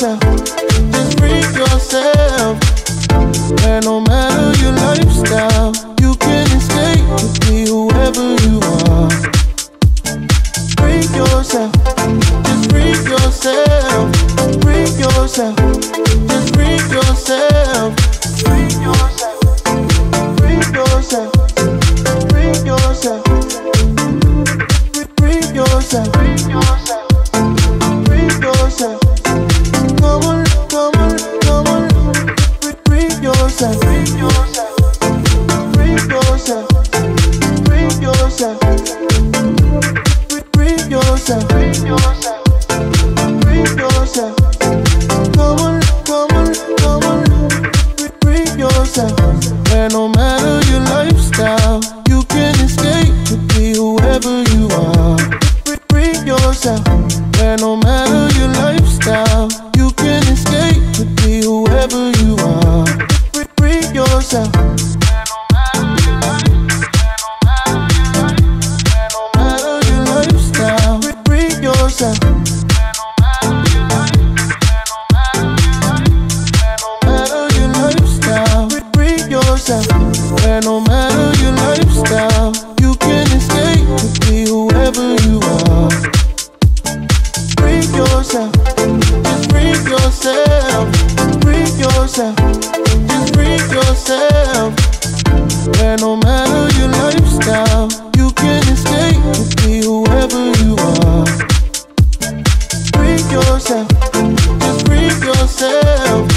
yourself. Just free yourself. And no matter your lifestyle, you can escape to be whoever you are. Free yourself. Just free yourself. Free yourself. Just free yourself. Free yourself. Yourself. Yourself. Come on, come on, come on. Yourself. No matter your lifestyle, you can escape to be whoever you are. Yourself. No matter your lifestyle, you can escape to be whoever you are. Yourself. Yourself,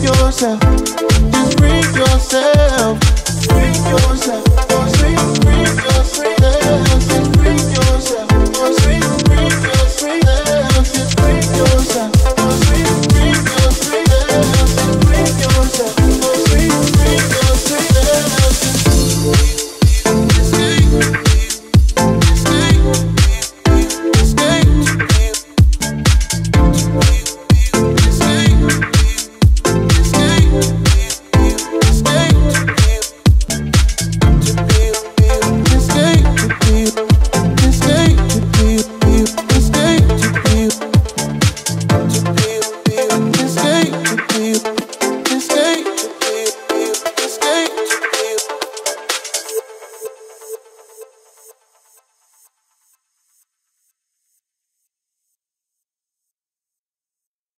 yourself, just free yourself, free yourself.